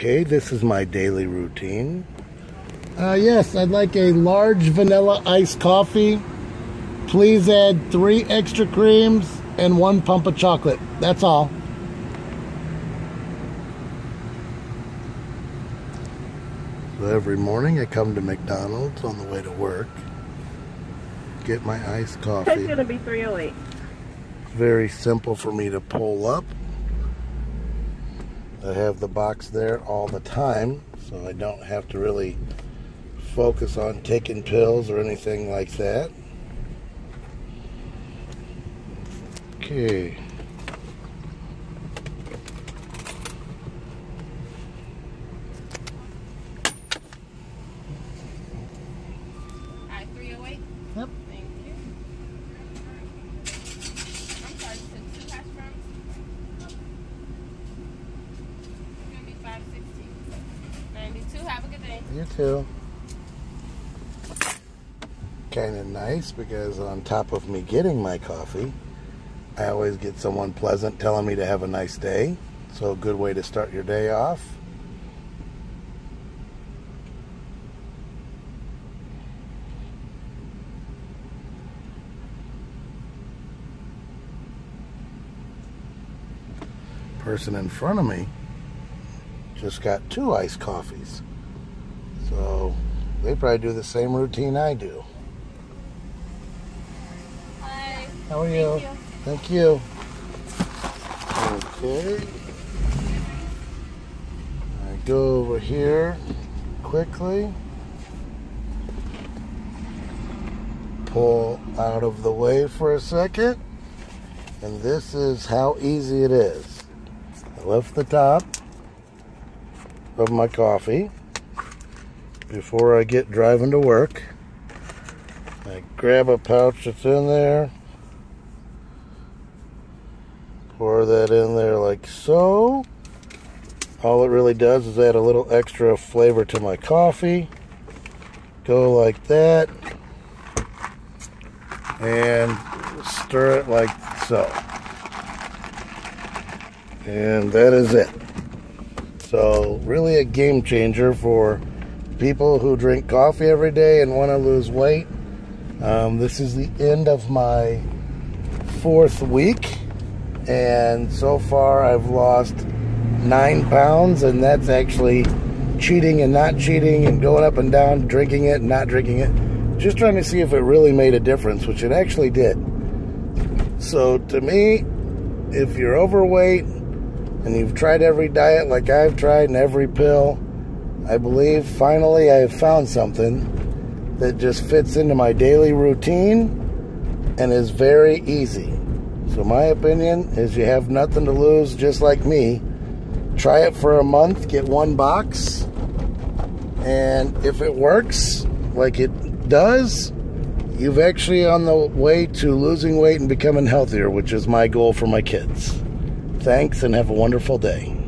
Okay, this is my daily routine. Uh, yes, I'd like a large vanilla iced coffee. Please add three extra creams and one pump of chocolate. That's all. So every morning I come to McDonald's on the way to work, get my iced coffee. It's gonna be 308. Very simple for me to pull up. I have the box there all the time, so I don't have to really focus on taking pills or anything like that. Okay. Hi, 308? Yep. Thank you. I'm sorry, you said two hash browns? It's gonna be 560. 92. Have a good day. You too. Kind of nice because on top of me getting my coffee, I always get someone pleasant telling me to have a nice day. So, a good way to start your day off. Person in front of me just got two iced coffees. So they probably do the same routine I do. Hi. How are you? Thank you. Thank you. Okay. I go over here quickly. Pull out of the way for a second. And this is how easy it is. I lift the top of my coffee before I get driving to work. I grab a pouch that's in there, pour that in there like so. All it really does is add a little extra flavor to my coffee. Go like that. And stir it like so. And that is it. So, really a game changer for people who drink coffee every day and want to lose weight. Um, this is the end of my fourth week, and so far I've lost nine pounds, and that's actually cheating and not cheating, and going up and down, drinking it and not drinking it. Just trying to see if it really made a difference, which it actually did. So, to me, if you're overweight and you've tried every diet like I've tried and every pill, I believe finally I've found something that just fits into my daily routine and is very easy. So, my opinion is you have nothing to lose, just like me. Try it for a month, get one box, and if it works like it does, you've actually on the way to losing weight and becoming healthier, which is my goal for my kids. Thanks and have a wonderful day.